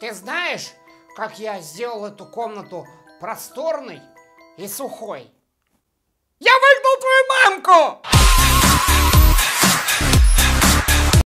Ты знаешь, как я сделал эту комнату просторной и сухой? Я выгнал твою мамку!